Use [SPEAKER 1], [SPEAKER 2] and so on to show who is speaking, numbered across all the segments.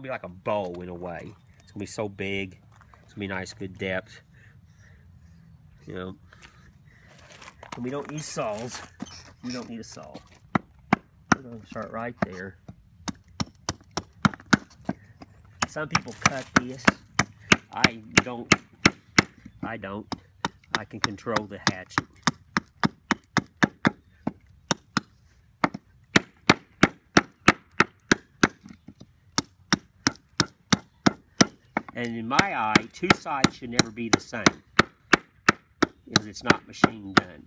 [SPEAKER 1] gonna be like a bow in a way. It's gonna be so big. It's gonna be nice, good depth. You know, we don't use saws. We don't need a saw. We're gonna start right there. Some people cut this. I don't. I don't. I can control the hatchet. And in my eye, two sides should never be the same. Because it's not machine done.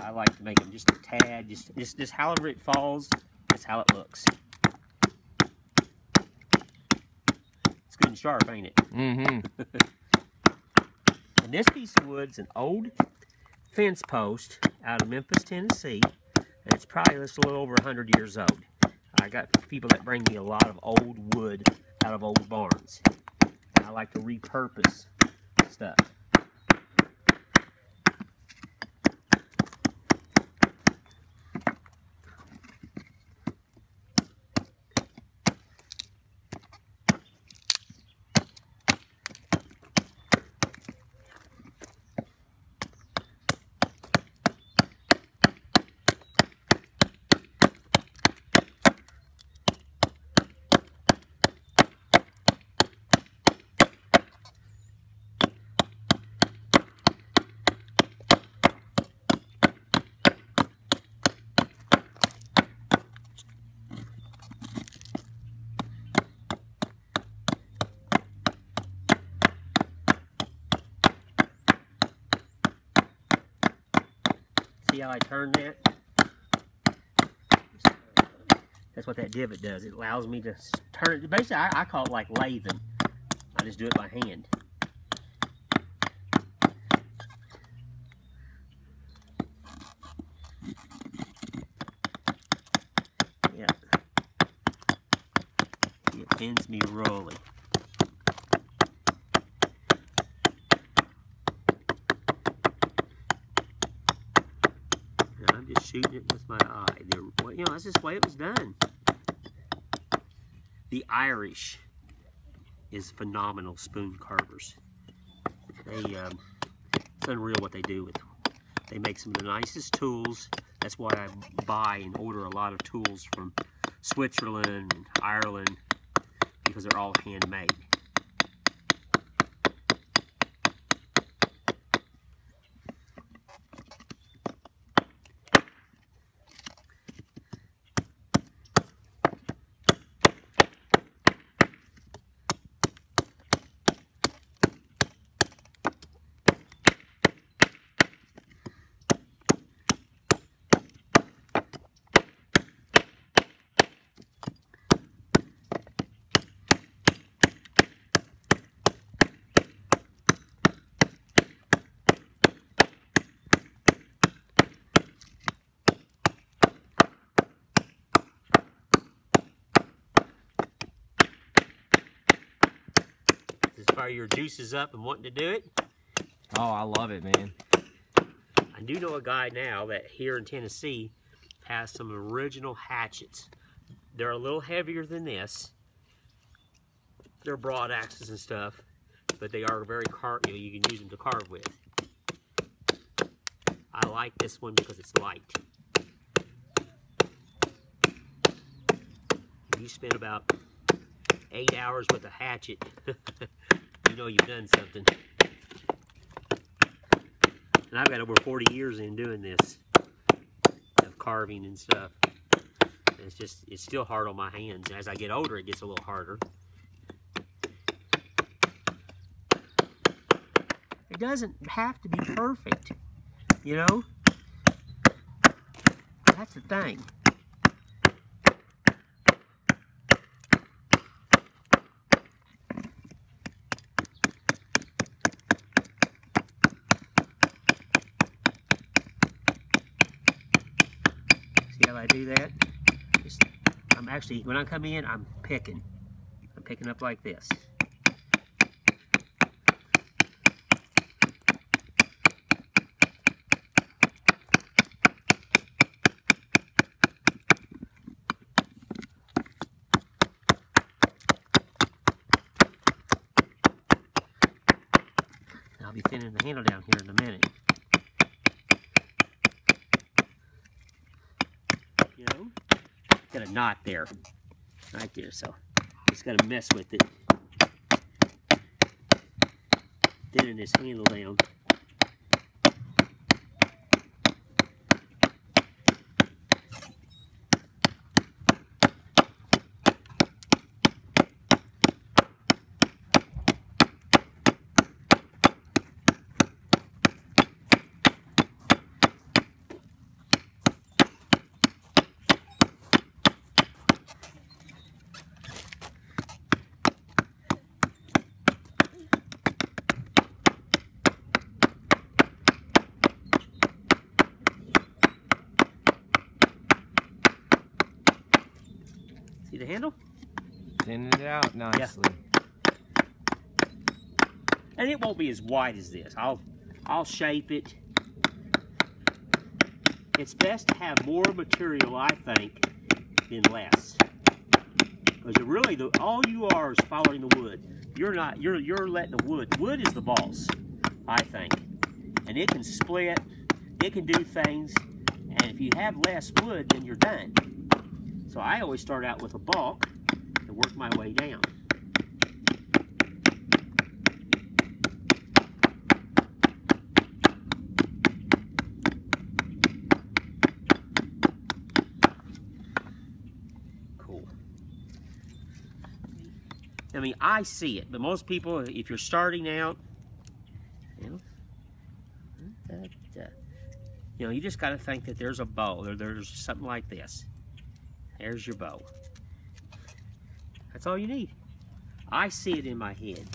[SPEAKER 1] I like to make them just a tad, just, just, just however it falls, that's how it looks. It's good and sharp, ain't it?
[SPEAKER 2] Mm-hmm.
[SPEAKER 1] And this piece of wood's an old fence post out of Memphis, Tennessee. And it's probably just a little over 100 years old. I got people that bring me a lot of old wood out of old barns. And I like to repurpose stuff. How I turn that? That's what that divot does. It allows me to turn it. Basically, I, I call it like lathing. I just do it by hand. Yeah. It pins me rolling. And I'm just shooting it with my eye. You know, that's just the way it was done. The Irish is phenomenal spoon carvers. They, um, it's unreal what they do with them. They make some of the nicest tools. That's why I buy and order a lot of tools from Switzerland and Ireland because they're all handmade. Just fire your juices up and wanting to do it.
[SPEAKER 2] Oh, I love it, man.
[SPEAKER 1] I do know a guy now that here in Tennessee has some original hatchets. They're a little heavier than this. They're broad axes and stuff, but they are very car. You, know, you can use them to carve with. I like this one because it's light. You spend about eight hours with a hatchet, know you've done something. And I've got over 40 years in doing this, of carving and stuff. And it's just, it's still hard on my hands. As I get older, it gets a little harder. It doesn't have to be perfect, you know? That's the thing. if I do that, just, I'm actually, when I come in, I'm picking. I'm picking up like this. I'll be thinning the handle down here in a minute. Got a knot there, right there, so just got to mess with it. Thinning this handle down. See the handle?
[SPEAKER 2] Thinning it out nicely.
[SPEAKER 1] And it won't be as wide as this. I'll I'll shape it. It's best to have more material, I think, than less. Because really, the, all you are is following the wood. You're not. You're you're letting the wood. Wood is the boss, I think, and it can split. It can do things, and if you have less wood, then you're done. So I always start out with a bulk and work my way down. Cool. I mean, I see it, but most people, if you're starting out, you know, you know, you just got to think that there's a bow, or there's something like this. There's your bow. That's all you need. I see it in my head.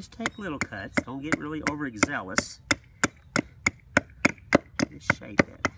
[SPEAKER 1] Just take little cuts. Don't get really overzealous. Just shape it.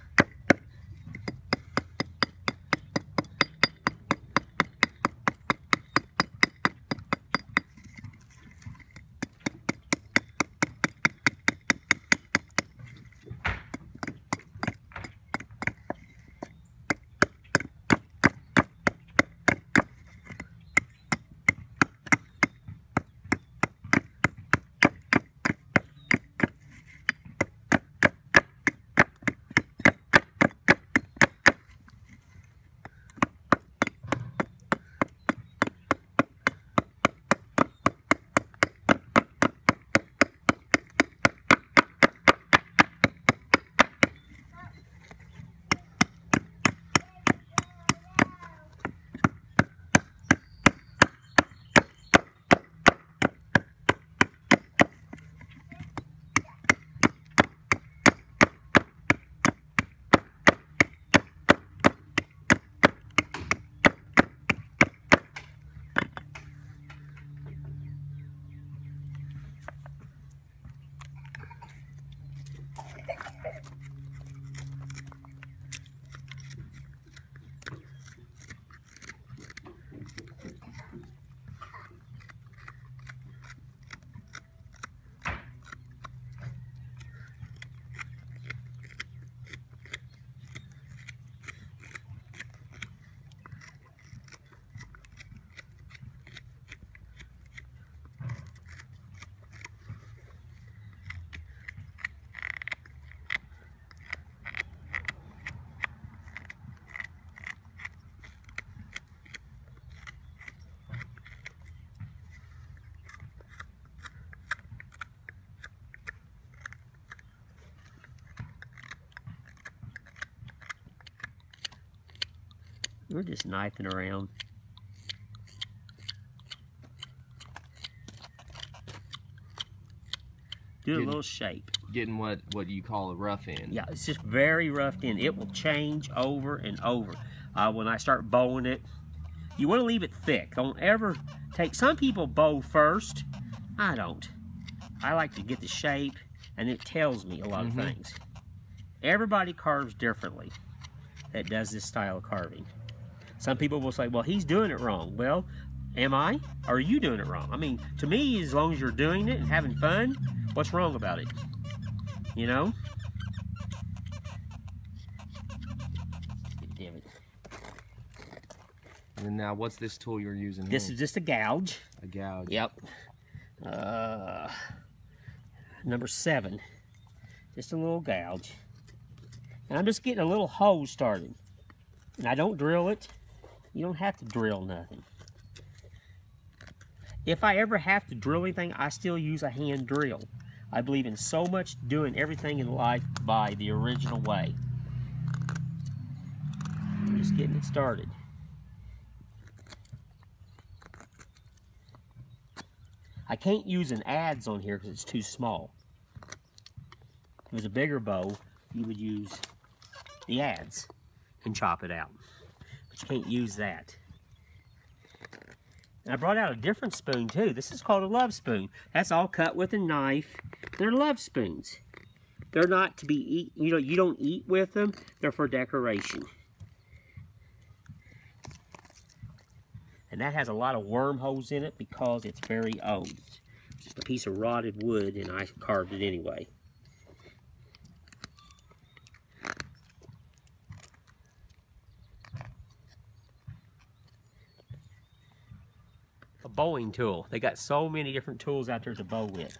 [SPEAKER 1] We're just knifing around. Do a little shape.
[SPEAKER 2] Getting what what you call a rough end.
[SPEAKER 1] Yeah, it's just very roughed in. It will change over and over. Uh, when I start bowing it, you want to leave it thick. Don't ever take, some people bow first. I don't. I like to get the shape and it tells me a lot
[SPEAKER 2] Mhm.
[SPEAKER 1] of things. Everybody carves differently that does this style of carving. Some people will say, well, he's doing it wrong. Well, am I? Or are you doing it wrong? I mean, to me, as long as you're doing it and having fun, what's wrong about it? You know? Damn it.
[SPEAKER 2] And now, what's this tool you're using
[SPEAKER 1] This
[SPEAKER 2] here?
[SPEAKER 1] is just a gouge.
[SPEAKER 2] a gouge.
[SPEAKER 1] Yep. Uh, number seven. Just a little gouge. And I'm just getting a little hole started. And I don't drill it. You don't have to drill nothing. If I ever have to drill anything, I still use a hand drill. I believe in so much doing everything in life by the original way. I'm just getting it started. I can't use an adze on here because it's too small. If it was a bigger bow, you would use the adze and chop it out. But you can't use that. And I brought out a different spoon too. This is called a love spoon. That's all cut with a knife. They're love spoons. They're not to be eat. You know, you don't eat with them. They're for decoration. And that has a lot of wormholes in it because it's very old. It's just a piece of rotted wood and I carved it anyway. Bowing tool. They got so many different tools out there to bow with.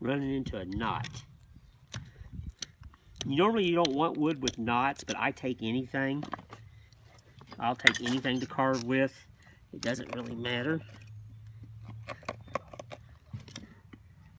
[SPEAKER 1] running into a knot. Normally you don't want wood with knots, but I take anything. I'll take anything to carve with. It doesn't really matter.